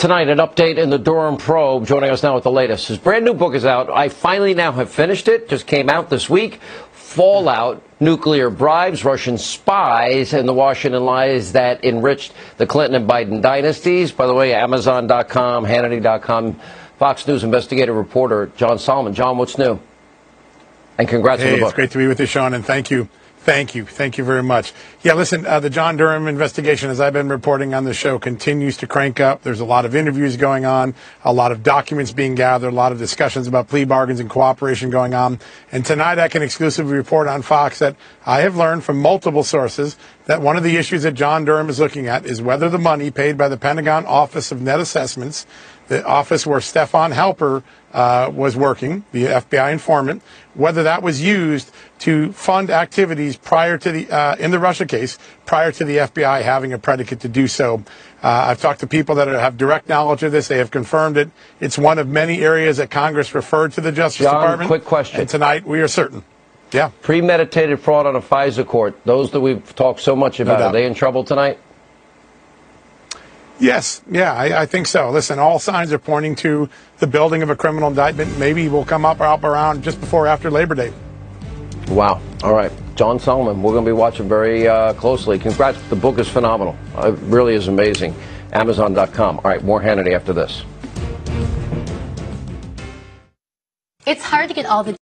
Tonight, an update in the Durham probe. Joining us now with the latest. His brand new book is out. I finally now have finished it. Just came out this week. Fallout, nuclear bribes, Russian spies, and the Washington lies that enriched the Clinton and Biden dynasties. By the way, Amazon.com, Hannity.com, Fox News investigative reporter John Solomon. John, what's new? And congrats hey, on the book. It's great to be with you, Sean, and thank you. Thank you. Thank you very much. Yeah, listen, uh, the John Durham investigation, as I've been reporting on the show, continues to crank up. There's a lot of interviews going on, a lot of documents being gathered, a lot of discussions about plea bargains and cooperation going on. And tonight I can exclusively report on Fox that I have learned from multiple sources that one of the issues that John Durham is looking at is whether the money paid by the Pentagon Office of Net Assessments the office where Stefan Halper uh, was working, the FBI informant, whether that was used to fund activities prior to the uh, in the Russia case, prior to the FBI having a predicate to do so. Uh, I've talked to people that have direct knowledge of this. They have confirmed it. It's one of many areas that Congress referred to the Justice John, Department. quick question. And tonight we are certain. Yeah. Premeditated fraud on a FISA court. Those that we've talked so much about, No are they in trouble tonight? Yes, yeah, I, I, think so. Listen, all signs are pointing to the building of a criminal indictment. Maybe we'll come up, up around just before after Labor Day. Wow. All right. John Solomon, we're going to be watching very uh, closely. Congrats. The book is phenomenal. It really is amazing. Amazon.com. All right, more Hannity after this. It's hard to get all the